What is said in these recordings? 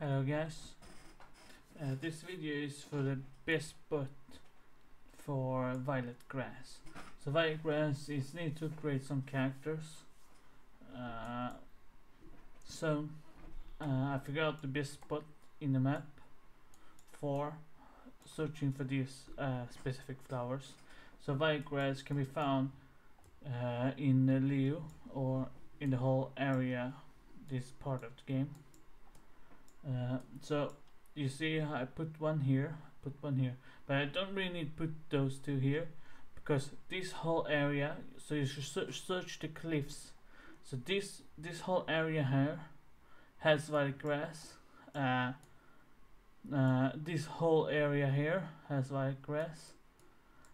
Hello guys, uh, this video is for the best spot for violet grass. So violet grass is need to create some characters. Uh, so uh, I figured out the best spot in the map for searching for these uh, specific flowers. So violet grass can be found uh, in the Liyue or in the whole area, this part of the game. Uh, so you see I put one here, put one here, but I don't really need put those two here because this whole area. So you should search, the cliffs. So this this whole area here has white grass. Uh, uh, this whole area here has white grass.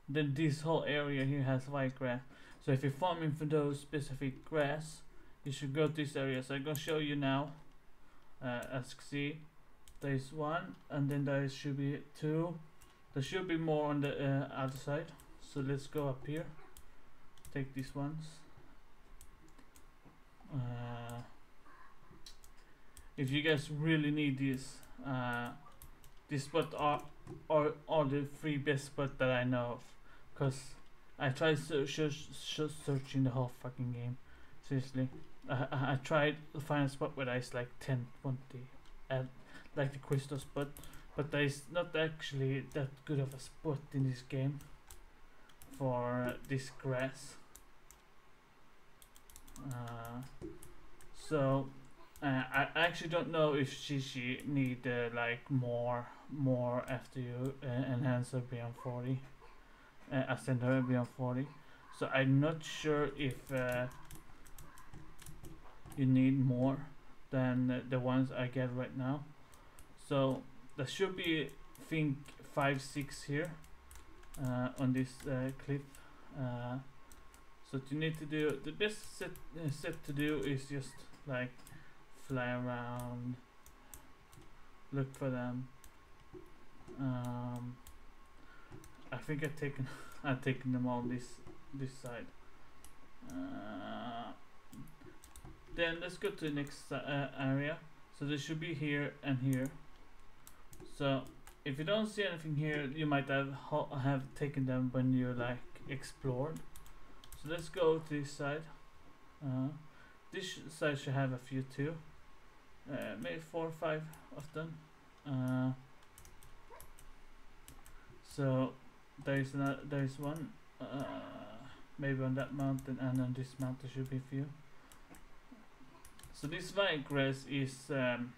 Then this whole area here has white grass. So if you're farming for those specific grass, you should go to this area. So I'm gonna show you now uh, see there is one and then there should be two. There should be more on the uh, other side. So let's go up here. Take these ones. Uh, if you guys really need this uh, this spot are, are, are the three best spots that I know of. Because I tried search, search, searching the whole fucking game. Seriously I, I tried to find a spot where there's like 10, 20, and like the crystal spot, but there's not actually that good of a spot in this game for this grass. Uh, so uh, I actually don't know if Qiqi need uh, like more more after you uh, enhance her beyond 40, uh, ascend her beyond 40. So I'm not sure if uh, you need more than the ones I get right now. So there should be I think 5 6 here uh, on this uh, clip. Uh, so you need to do the best set, uh, set to do is just like fly around look for them. Um, I think I've taken I've taken them all this this side. Uh, then let's go to the next uh, area. So they should be here and here. So if you don't see anything here you might have have taken them when you like explored. So let's go to this side. Uh, this side should have a few too. Uh, maybe four or five of them. Uh, so there's not there's one uh, maybe on that mountain and on this mountain should be a few so this grass is um,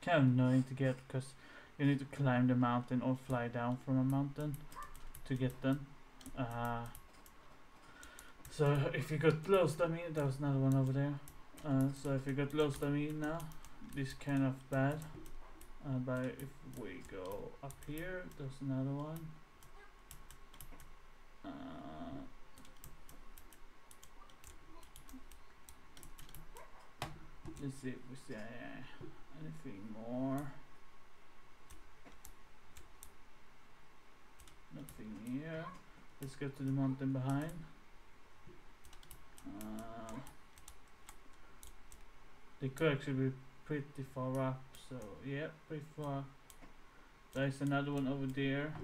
kind of annoying to get because you need to climb the mountain or fly down from a mountain to get them. Uh, so if you got lost, to me, there was another one over there. Uh, so if you got lost, to me now, this kind of bad. Uh, but if we go up here, there's another one. If we see uh, anything more. Nothing here. Let's go to the mountain behind. Uh, they could actually be pretty far up, so yeah, pretty far. There's another one over there.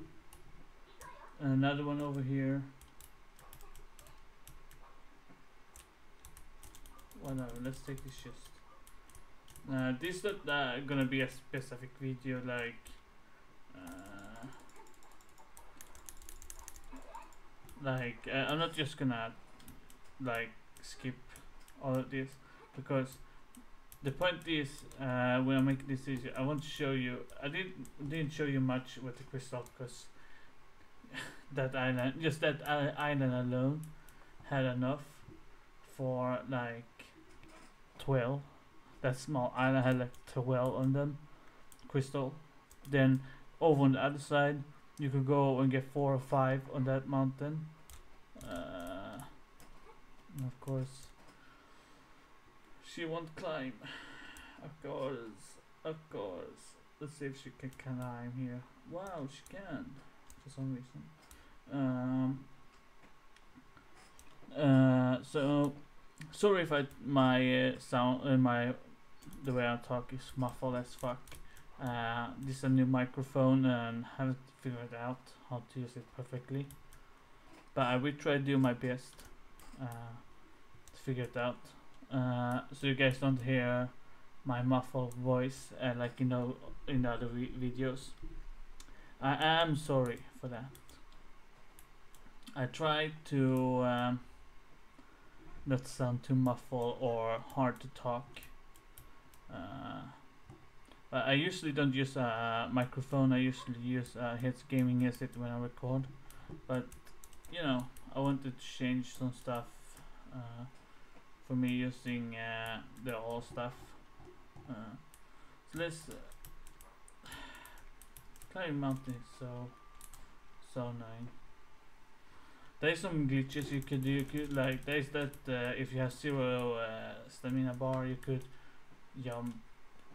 And another one over here. Whatever, let's take this chest. Uh, this is not uh, gonna be a specific video like uh, like uh, I'm not just gonna like skip all of this because the point is uh, when I make this video I want to show you I didn't didn't show you much with the crystal because that island just that island alone had enough for like 12 that small. Island had like 12 on them crystal. Then over on the other side you could go and get four or five on that mountain. Uh, of course she won't climb. Of course of course. Let's see if she can climb here. Wow she can for some reason. Um, uh, so sorry if I my uh, sound uh, my the way I talk is muffled as fuck. Uh, this is a new microphone and haven't figured out how to use it perfectly. But I will try to do my best uh, to figure it out. Uh, so you guys don't hear my muffled voice uh, like you know in the other videos. I am sorry for that. I tried to um, not sound too muffled or hard to talk. Uh, but I usually don't use a microphone. I usually use a heads gaming headset when I record. But you know, I wanted to change some stuff uh, for me using uh, the old stuff. Uh, so let's uh, climb mountain. So so annoying. There's some glitches you could do. You could like there's that uh, if you have zero uh, stamina bar, you could jump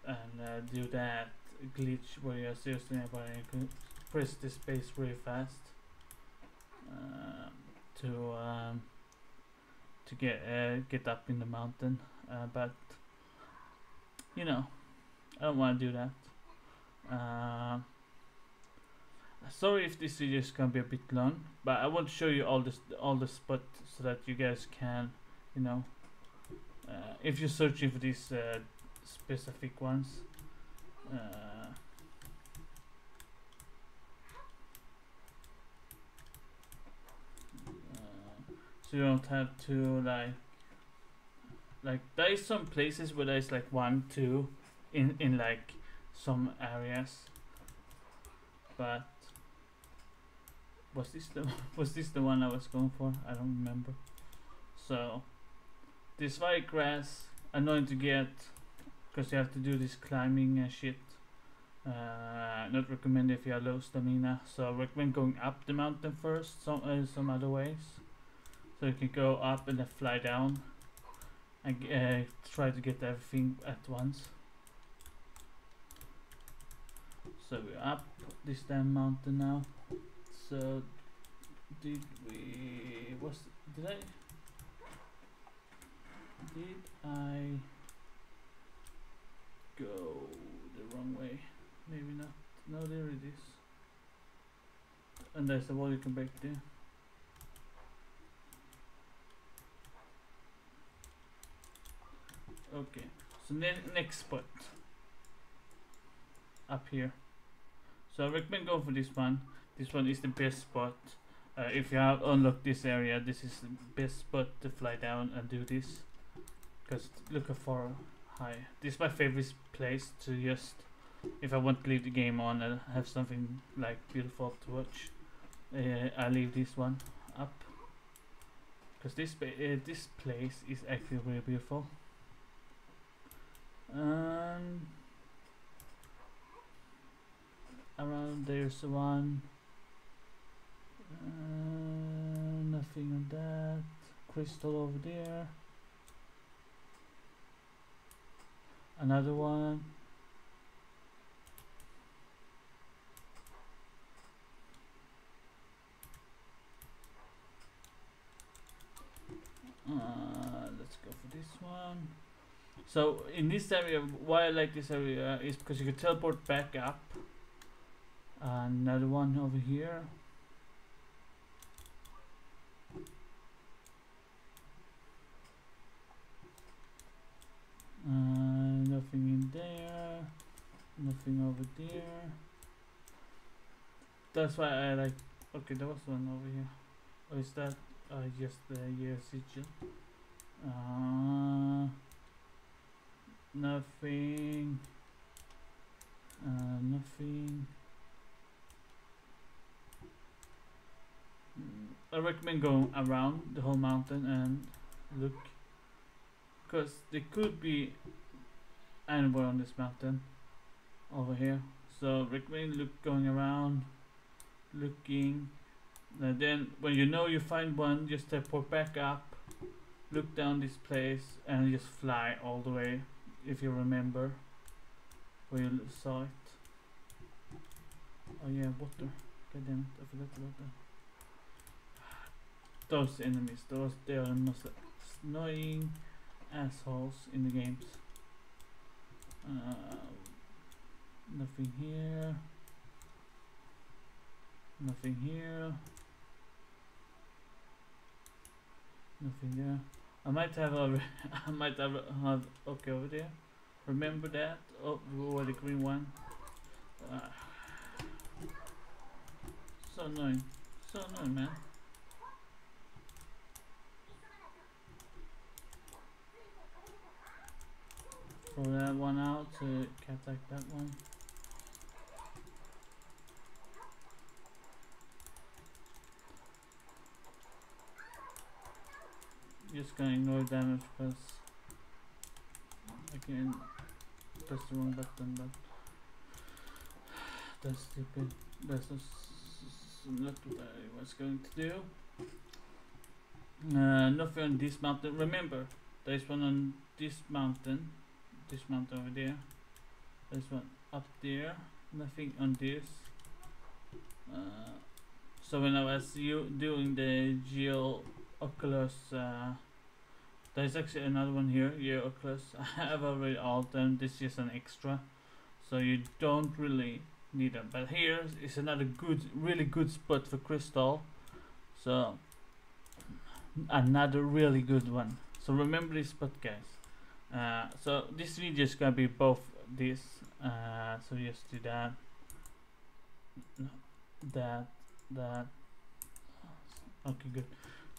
and uh, do that glitch where you have zero stamina bar and you can press the space really fast uh, to um, to get uh, get up in the mountain. Uh, but you know, I don't want to do that. Uh, sorry if this video is gonna be a bit long, but I want to show you all this all the spots so that you guys can, you know, uh, if you're searching for uh, specific ones. Uh, uh, so you don't have to like like there is some places where there's like one two in in like some areas but was this the was this the one I was going for? I don't remember. So this white grass annoying to get because you have to do this climbing and shit. Uh, not recommend if you have low stamina. So I recommend going up the mountain first. Some uh, some other ways. So you can go up and then fly down and uh, try to get everything at once. So we're up this damn mountain now. So did we was did I did I go the wrong way? Maybe not. No, there it is. And there's the wall you can break there. Okay, so ne next spot up here. So I recommend going for this one. This one is the best spot. Uh, if you have unlocked this area, this is the best spot to fly down and do this. Because look how far high. This is my favorite place to just, if I want to leave the game on and have something like beautiful to watch, uh, I leave this one up. Because this uh, this place is actually really beautiful. Um, around there's one. Uh, nothing on that. Crystal over there. Another one. Uh, let's go for this one. So in this area, why I like this area is because you can teleport back up. Another one over here. Uh, nothing in there. Nothing over there. That's why I like. Okay, there was one over here. Or is that uh, just the Geo sigil? Uh, nothing. Uh, nothing. Mm, I recommend going around the whole mountain and look because there could be anywhere on this mountain over here. So recommend look going around looking. And then when you know you find one just teleport back up look down this place and just fly all the way if you remember where you saw it. Oh yeah water. God damn it I forgot about that. Those enemies those they are most annoying assholes in the games. Uh, Nothing here. Nothing here. Nothing there. I might have a. I might have, a, have okay over there. Remember that? Oh, the green one. Uh, so annoying. So annoying, man. Throw that one out to attack that one. Just gonna ignore damage because I can press the wrong button, but that's stupid. That's not what I was going to do. Uh, nothing on this mountain. Remember, there's one on this mountain. This mountain over there. this one up there. Nothing on this. Uh, so when I was you doing the Geo Oculus uh, there's actually another one here, yeah, Oculus. I have already all them, this is an extra. So you don't really need them. But here is another good, really good spot for crystal. So, another really good one. So remember this spot guys. Uh, so this video is gonna be both this. Uh, so just do that. That, that. Okay, good.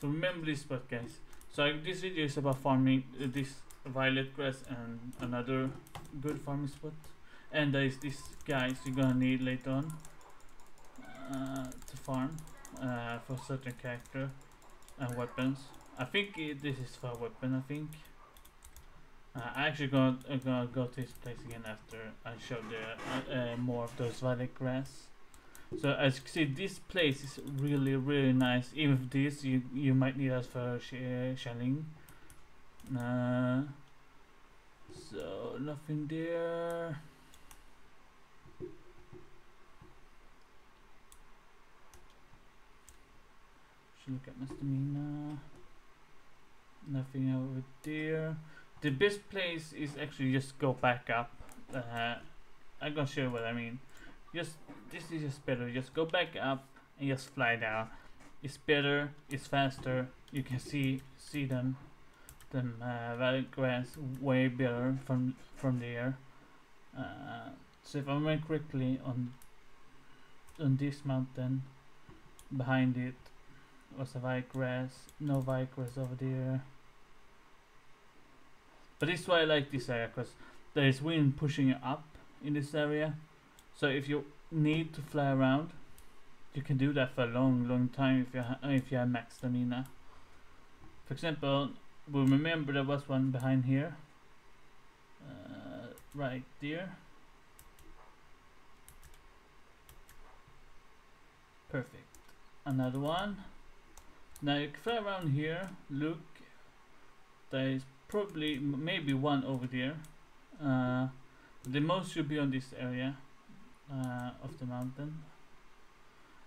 So remember this spot guys. So this video is about farming uh, this violet grass and another good farming spot. And there is this guys you're gonna need later on uh, to farm uh, for certain character and weapons. I think it, this is for weapon. I think. Uh, I actually gonna, uh, gonna go to this place again after I show the uh, uh, more of those violet grass. So as you can see, this place is really, really nice. Even with this, you you might need us for sh shelling. Uh, so nothing there. Should look at stamina. Nothing over there. The best place is actually just go back up. Uh, I'm gonna show you what I mean. Just this is just better just go back up and just fly down. It's better it's faster you can see see them them uh, grass way better from from there. Uh, so if I went quickly on on this mountain behind it was a white grass no white grass over there but this is why I like this area because there is wind pushing it up in this area so if you need to fly around, you can do that for a long, long time if you if you have max stamina. For example, we remember there was one behind here, uh, right there. Perfect. Another one. Now you can fly around here. Look, there is probably maybe one over there. Uh, the most should be on this area uh, of the mountain.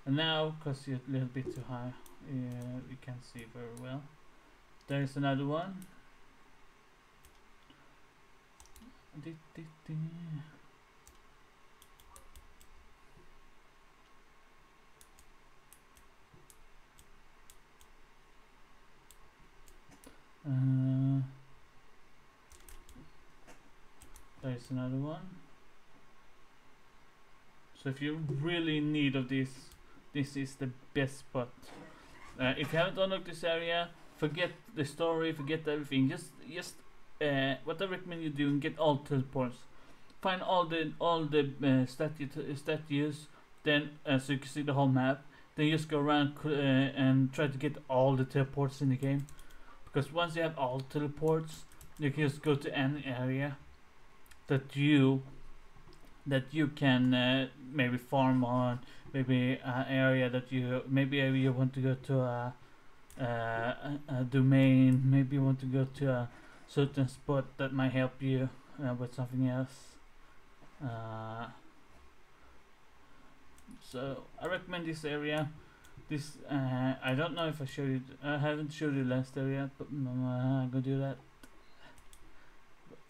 And now because you're a little bit too high uh, you can't see very well. There is another one. Uh, there's another one so if you really need of this, this is the best spot. Uh, if you haven't unlocked this area, forget the story, forget everything. Just, just uh, what I recommend you do, and get all teleports. Find all the all the uh, statu statues, then uh, so you can see the whole map. Then just go around uh, and try to get all the teleports in the game. Because once you have all teleports, you can just go to any area that you that you can uh, maybe farm on maybe an area that you maybe you want to go to a, a, a domain maybe you want to go to a certain spot that might help you uh, with something else. Uh, so I recommend this area. This uh, I don't know if I showed you I haven't showed you last area but I'm gonna do that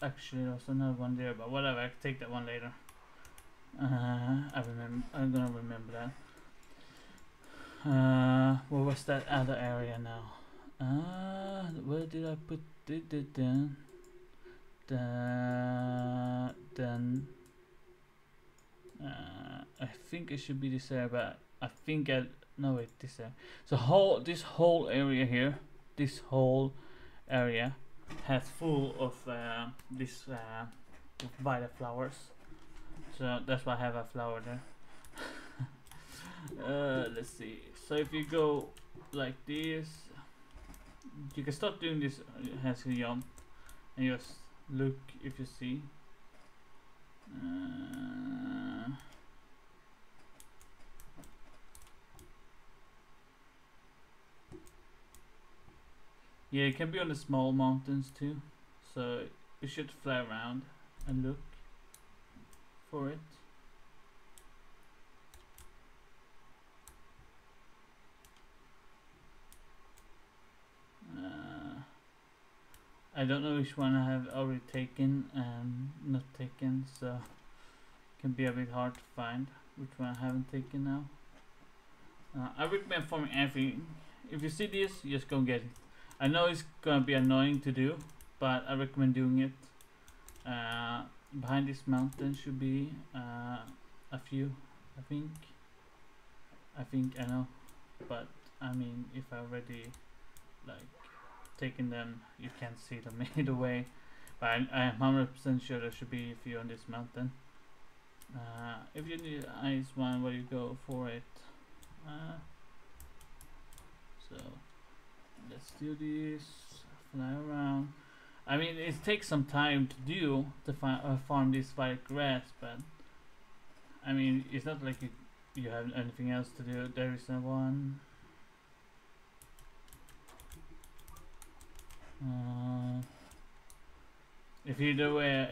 actually there's another one there but whatever I can take that one later Uh, I remember. I'm gonna remember that. Uh, what was that other area now? Uh, where did I put it? then, the, then. Uh, I think it should be this area, but I think I no wait this area. So whole this whole area here, this whole area has full of uh, this uh, violet flowers. So that's why I have a flower there. uh, let's see. So if you go like this, you can start doing this a jump and just look if you see. Uh, yeah, it can be on the small mountains too. So you should fly around and look for it. Uh, I don't know which one I have already taken and not taken, so it can be a bit hard to find which one I haven't taken now. Uh, I recommend farming everything. If you see this, just go get it. I know it's gonna be annoying to do, but I recommend doing it. Uh, behind this mountain should be uh, a few I think. I think I know but I mean if I already like taken them you can't see them either way. But I, am 100% sure there should be a few on this mountain. Uh, if you need ice one where you go for it? Uh, so let's do this fly around I mean, it takes some time to do to uh, farm this violet grass, but I mean, it's not like you you have anything else to do. There is no one. Uh, if you do a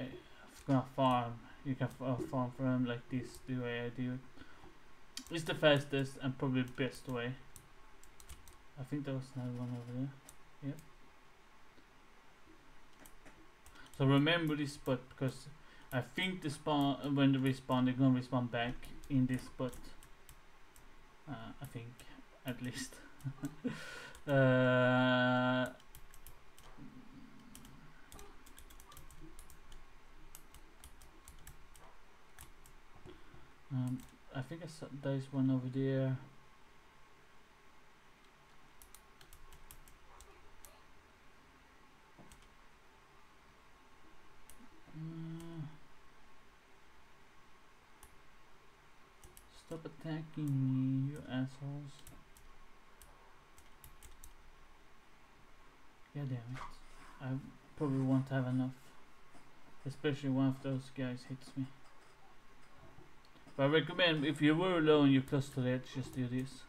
gonna farm, you can uh, farm from like this the way I do it. It's the fastest and probably best way. I think there was another one over there. Yep. So remember this spot because I think the spawn when they respawn they're gonna respawn back in this spot. Uh, I think at least. uh, um, I think I saw there's one over there. Stop attacking me, you assholes. Yeah, damn it. I probably won't have enough. Especially one of those guys hits me. But I recommend if you were alone, you're close to the edge, just do this.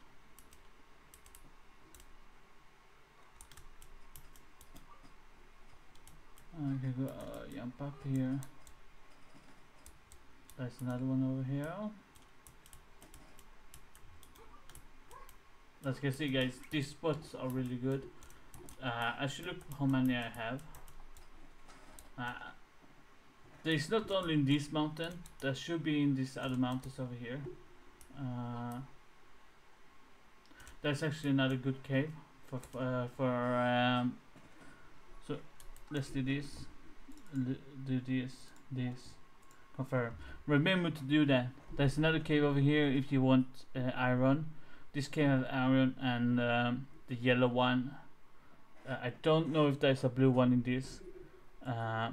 Can go uh, jump up here. There's another one over here. as you can see guys these spots are really good uh, I should look how many I have uh, there's not only in this mountain there should be in these other mountains over here uh, that's actually another good cave for uh, for um, so let's do this do this this confirm remember to do that there's another cave over here if you want uh, iron this cave has iron and um, the yellow one. Uh, I don't know if there's a blue one in this. Uh,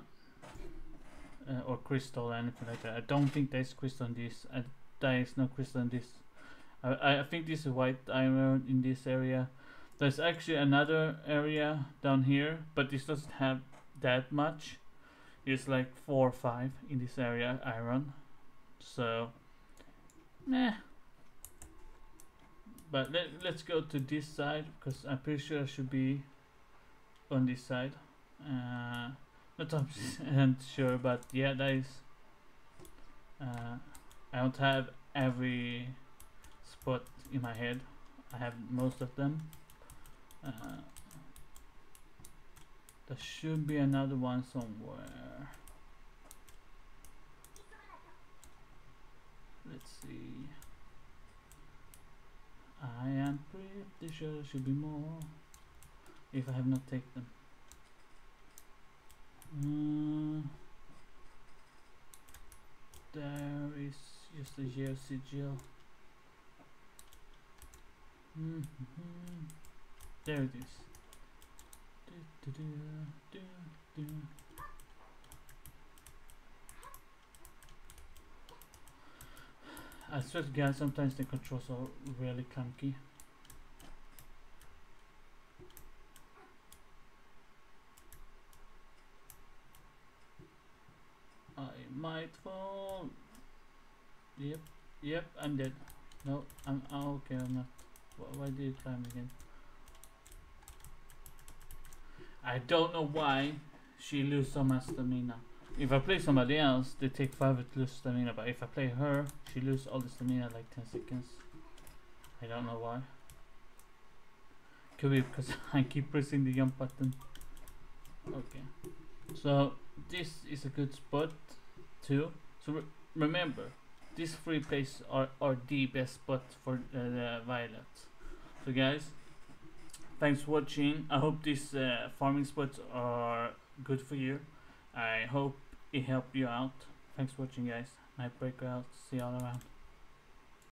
uh, or crystal or anything like that. I don't think there's crystal in this. Uh, there is no crystal in this. I, I think this is white iron in this area. There's actually another area down here, but this doesn't have that much. It's like four or five in this area iron. So, meh. But let, let's go to this side because I'm pretty sure I should be on this side. Uh, not I'm sure but yeah that is uh, I don't have every spot in my head. I have most of them. Uh, there should be another one somewhere let's see. I am pretty sure there should be more if I have not taken them. Uh, there is just a Geo sigil. Mm -hmm. There it is. I swear God, sometimes the controls are really clunky. I might fall. Yep, yep, I'm dead. No, I'm oh, okay. I'm not. Why, why did you climb again? I don't know why she lose so much stamina. If I play somebody else, they take 5 to lose stamina, but if I play her, she lose all the stamina like 10 seconds. I don't know why. Could be because I keep pressing the jump button. Okay. So, this is a good spot too. So re remember, these three places are, are the best spot for uh, the violet. So guys, thanks for watching. I hope these uh, farming spots are good for you. I hope it helped you out. Thanks for watching guys. Nightbreaker out. See y'all around.